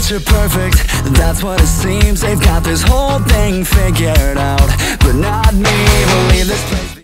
picture perfect, that's what it seems. They've got this whole thing figured out. But not me, Believe leave this place